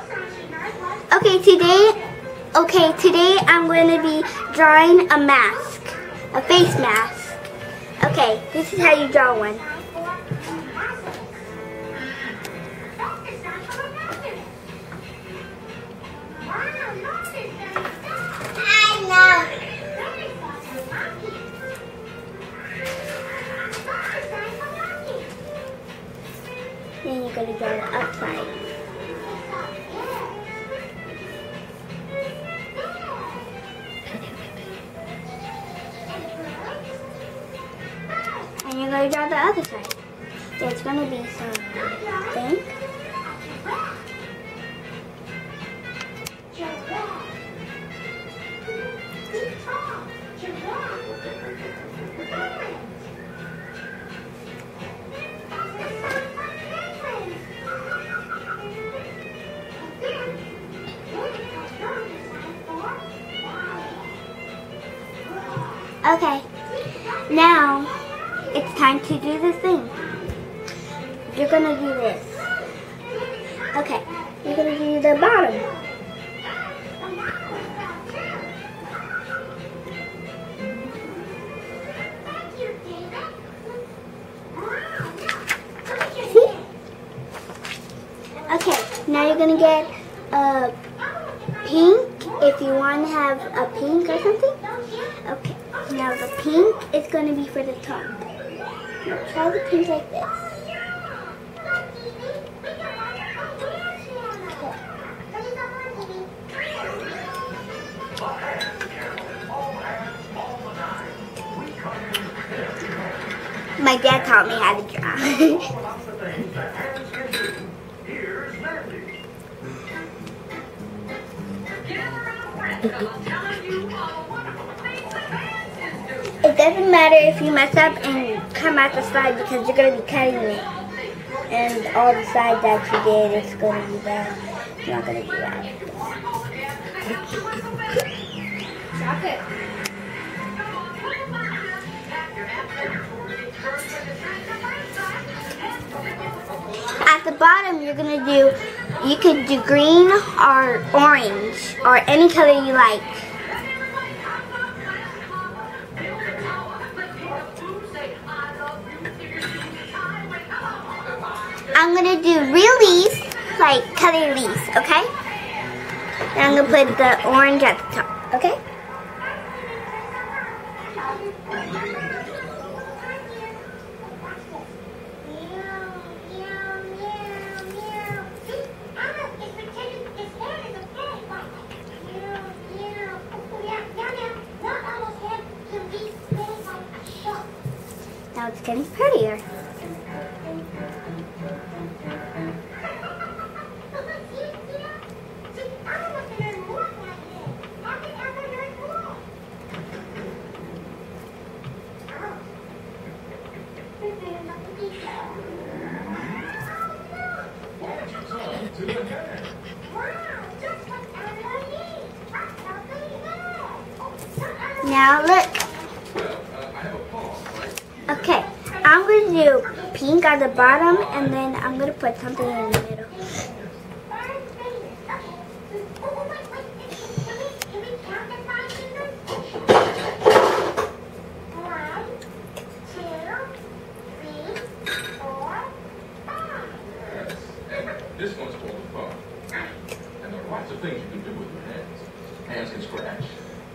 Okay, today, okay, today I'm going to be drawing a mask, a face mask. Okay, this is how you draw one. Then you're going to draw the upside. Going to draw the other side. There's going to be some thing. Okay, now it's time to do the thing. You're gonna do this. Okay, you're gonna do the bottom. See? Okay, now you're gonna get a pink if you want to have a pink or something. Okay, now the pink is to be for the top. Try the pink like this. My dad taught me how to draw. It doesn't matter if you mess up and come out the side because you're going to be cutting it. And all the sides that you did, it's going to be bad. It's not going to be right. At the bottom, you're going to do, you could do green or orange or any color you like. I'm gonna do real leaves, like color leaves, okay? And I'm gonna put the orange at the top, okay? Now look. Okay, I'm going to do pink on the bottom and then I'm going to put something in the middle. This one's called a thumb. And there are lots of things you can do with your hands. Hands can scratch.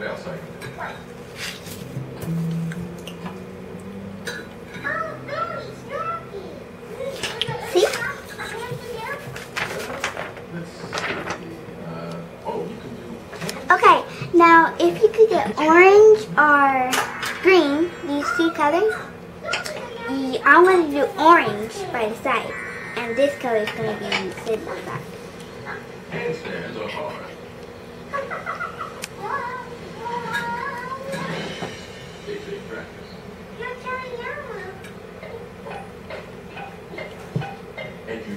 what else. See? See. Oh, you do Okay, now if you could get orange or green, these two colors, I'm going to do orange by the side. And this color is going to be sitting on the back.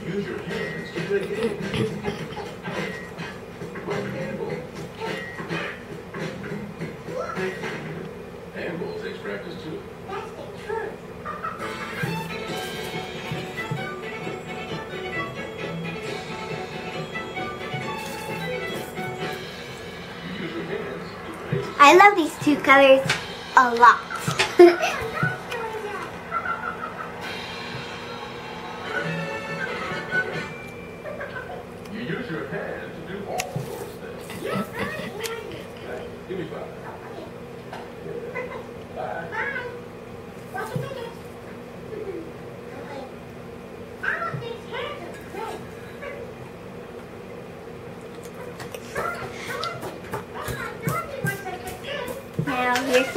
Use your hands to play games. Handball. Handball takes practice too. You use your hands to play. I love these two colors a lot.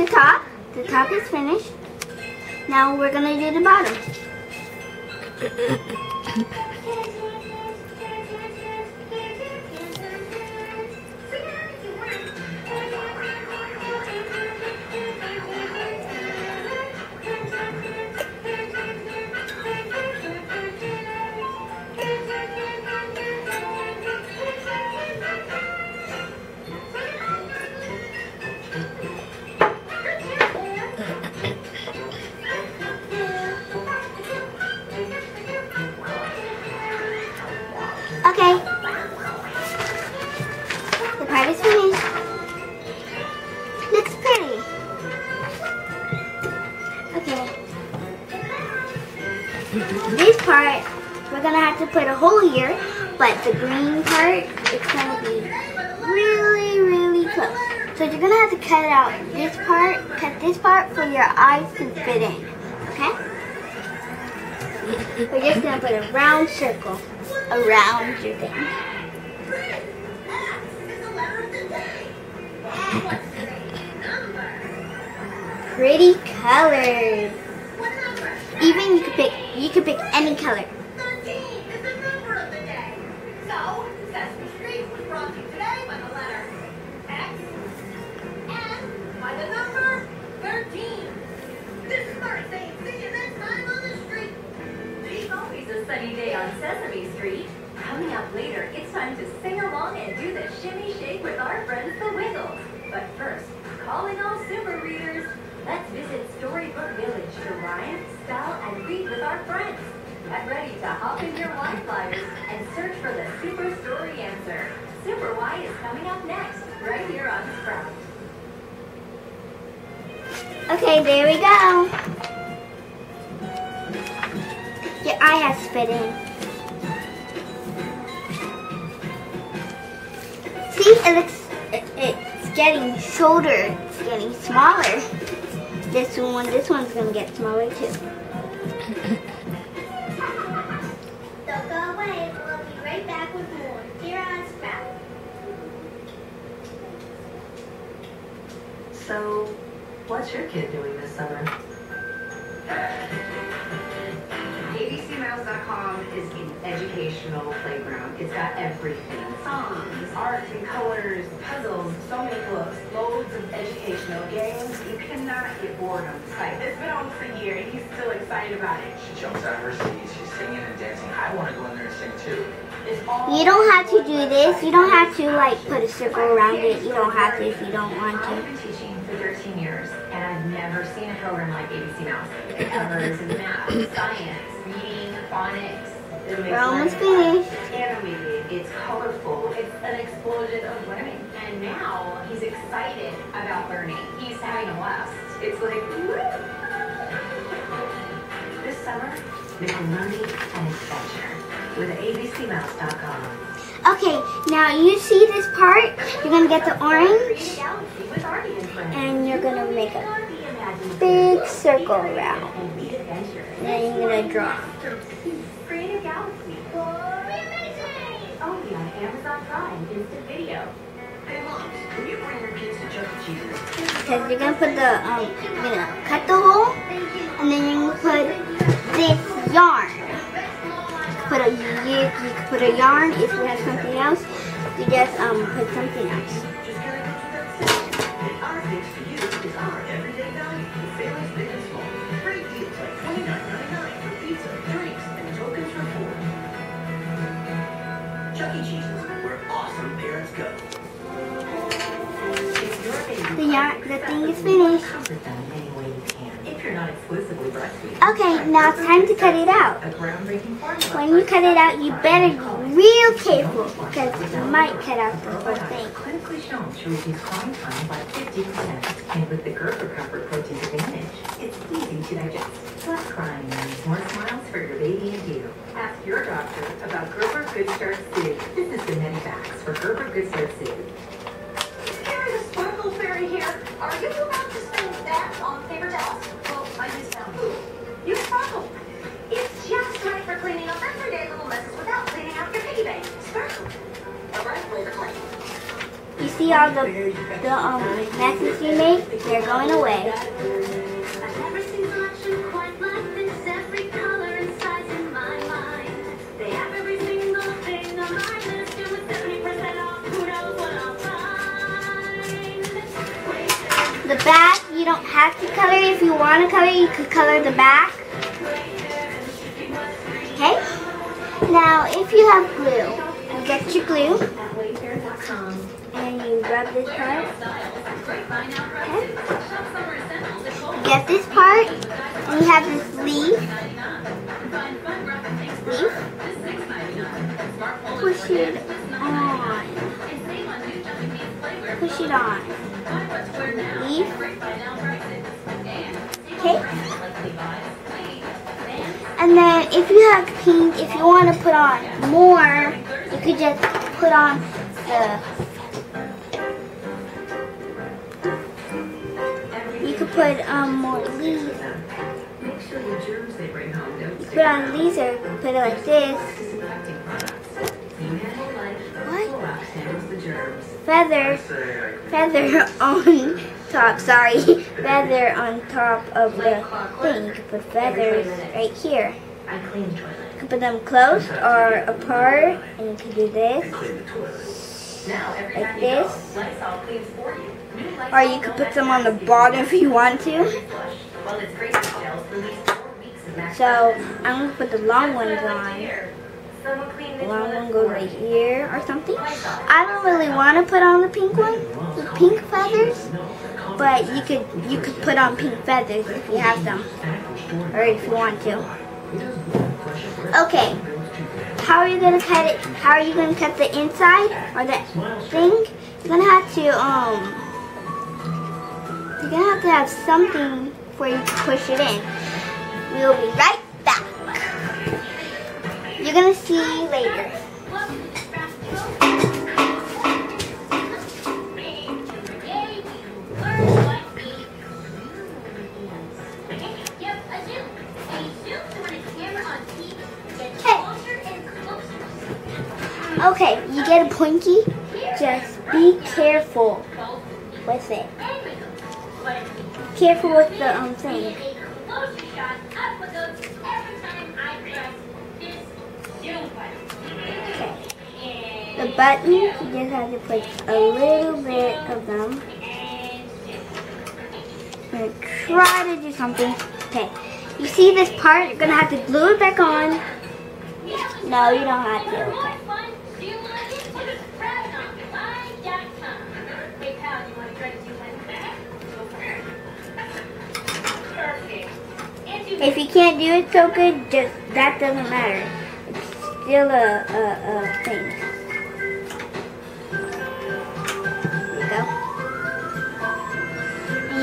The top. The top is finished. Now we're going to do the bottom. Put a round circle around your thing. Pretty colors. Even you could pick you could pick any color. First, calling all super readers, let's visit Storybook Village to rhyme, spell, and read with our friends. Get ready to hop in your Why Flyers and search for the super story answer. Super Why is coming up next, right here on Sprout. Okay, there we go. Your eye has in. See, it looks, it, it's getting shorter. It's getting smaller. This one, this one's gonna get smaller too. Don't go away. We'll be right back with more here on Sprout. So, what's your kid doing this summer? ABCMouse.com is an educational playground. It's got everything. Songs, art and colors, puzzles, so many books, loads of educational games. You cannot get bored on the site. It's been almost a year and he's still excited about it. She jumps out of her seat. She's singing and dancing. I want to go in there and sing too. You don't have to do this. You don't have to like put a circle around it. You don't have to if you don't want to. I've to. been teaching for 13 years, and I've never seen a program like ABC Mouse. It covers math, science, reading, phonics. It We're almost finished. It's animated, it's colorful, it's an explosion of learning. And now he's excited about learning. He's having a blast. It's like, woo! This summer, make learning an adventure with abcmouse.com. Okay, now you see this part? You're gonna get the orange Creative Galaxy with Artie and you're gonna make a Artie imagines big circle around. then you're gonna draw. You Because you're gonna put the um, you're gonna cut the hole, and then gonna put this yarn. Put a you, you can put a yarn. If you have something else, you just um put something else. The thing is finished. comfort them any way you can. If you're not exclusively breastfeeding. Okay, now it's time to cut it out. A groundbreaking formula. When you cut it out, you better be real careful because you might cut out the whole thing. Clinically shown to reduce crying time by 50%. And with the Gerber Comfort Protein Advantage, it's easy to digest. Less crying means more smiles for your baby and you. Ask your doctor about Gerber Good Start Soothe. This is the Medivax for Gerber Good Start Soothe. Carrie the Sparkle Fairy here. Are you about to spend that on paper towels? Well, I just found You Use Sparkle. It's just right for cleaning up everyday little messes without cleaning out your piggy bank. Sparkle. A flavor clean. You see all the the um messes you made? They're going away. The back, you don't have to color. If you want to color, you could color the back. Okay? Now, if you have glue, you get your glue and you rub this part. Okay? You get this part and you have this leaf. Leaf. Push it Push it on. Leaf. Okay? And then if you have pink, if you want to put on more, you could just put on the. You could put um more leaves. Make sure the germs they bring home don't You put on leaves or put it like this. Feather, feather on top. Sorry, feather on top of the thing. You could put feathers right here. I clean the toilet. You could put them close or apart, and you could do this. Clean the toilet. Now, every Like this. you go, Lysol cleans for you. New Lysol Or you could put them on the bottom if you want to. Flush. While its great gels release four weeks of max So. I'm gonna put the long ones on. Someone clean the The long one goes right here or something. I don't really want to put on the pink one, the pink feathers, but you could you could put on pink feathers if you have them, or if you want to. Okay, how are you gonna cut it? How are you gonna cut the inside or the thing? You're gonna have to um. You're gonna have to have something for you to push it in. We will be right. You're gonna see later. Okay. you get a Twinkie. Just be careful with it. Careful with the um thing. Button, you just have to put a little bit of them. I'm gonna try to do something. Okay. You see this part? You're gonna have to glue it back on. No, you don't have to. Okay. If you can't do it so good, just that doesn't matter. It's still a, a, a thing.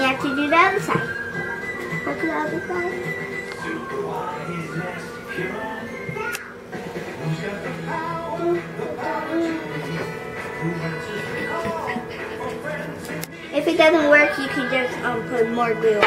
Have to do the other side. Go the other side. If it doesn't work, you can just um, put more glue.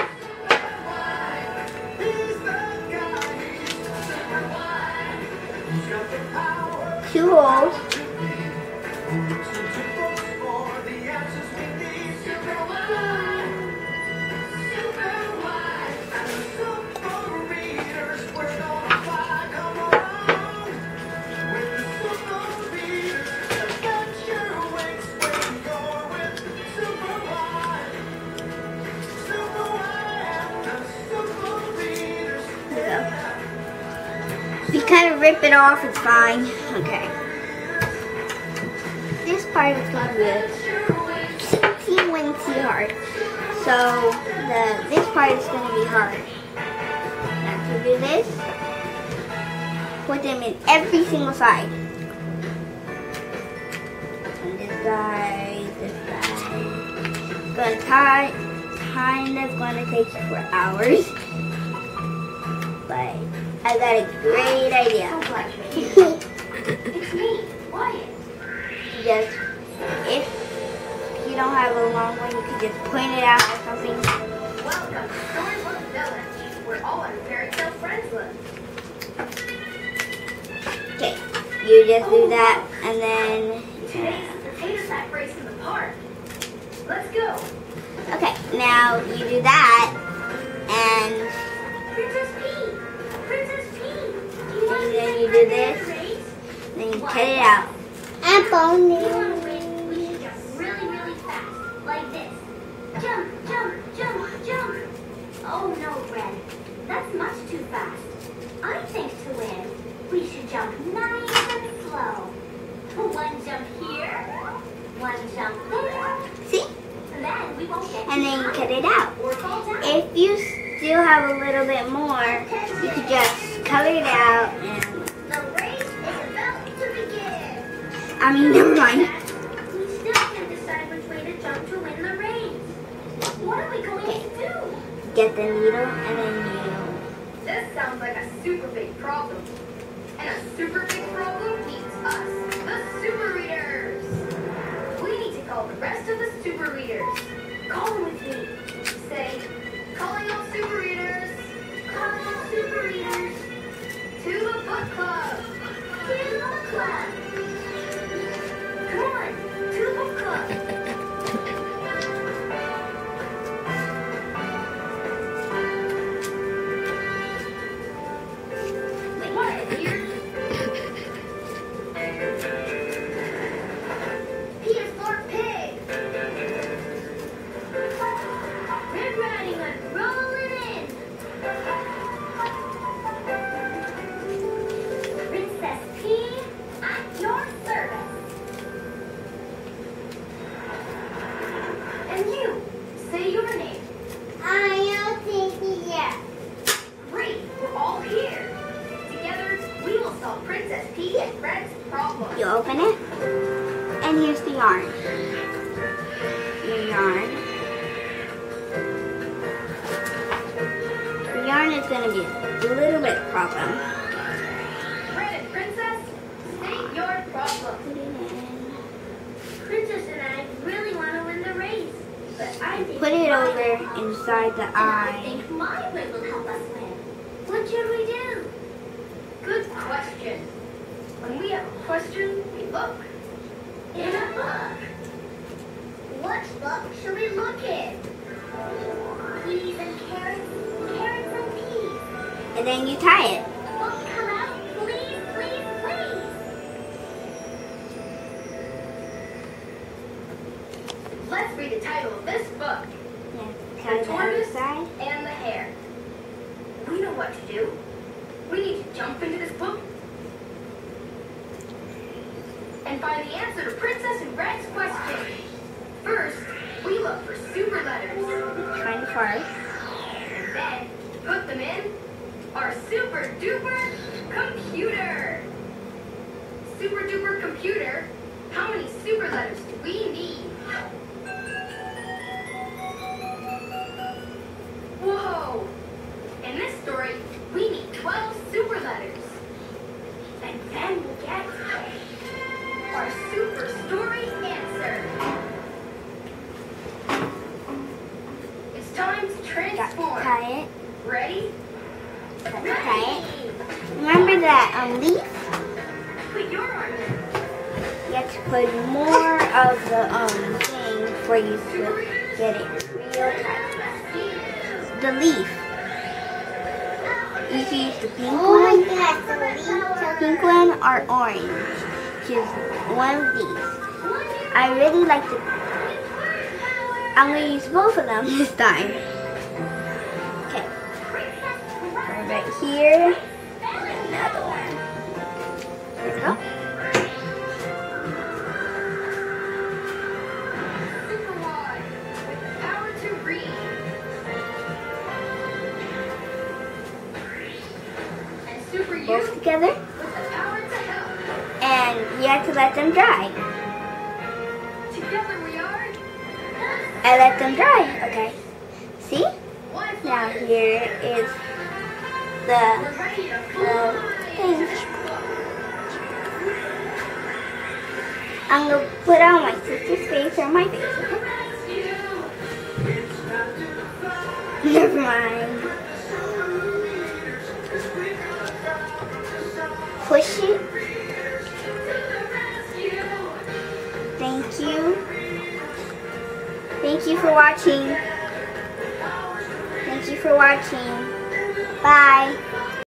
Rip it off, it's fine. Okay. This part is gonna be teensy wincy hard. So the this part is gonna be hard. To do this, put them in every single side. And this side, this side. Gonna tie, kind of gonna take you for hours. But I got a great idea. It's me, Whyatt. just if you don't have a long one, you can just point it out or something. Welcome to Storybook Village, where all our fairy tale friends live. Okay, you just do that, and then Today's potato sack race in the park. Let's go. okay, now you do that, and then you do this. then you cut it out. I'm If you want to win, we should jump really, really fast, like this. Jump, jump, jump, jump. Oh no, Red. That's much too fast. I think to win, we should jump nice and slow. One jump here, one jump there. See? And then we won't get And then you cut it out. or fall down. If you still have a little bit more, you could just color it out. We going to do? Get the needle, and then you. This sounds like a super big problem. And a super big problem needs us, the super readers. We need to call the rest of the super readers. Call them with me. Say, calling all super readers. What book should we look in? Peas and carrots, carrots and peas. And then you tie it. Computer. Super duper computer, how many super letters do we need? The leaf. You can use the pink Oh one, god, the pink one, or orange. Choose one of these. I really like the. I'm gonna use both of them this time. Okay. Right here. I let them dry. Okay. See? Now here is the to the thing. I'm gonna put on my sister's face or my face. Okay? Never mind. Push it. Thank you. Thank you for watching. Thank you for watching. Bye.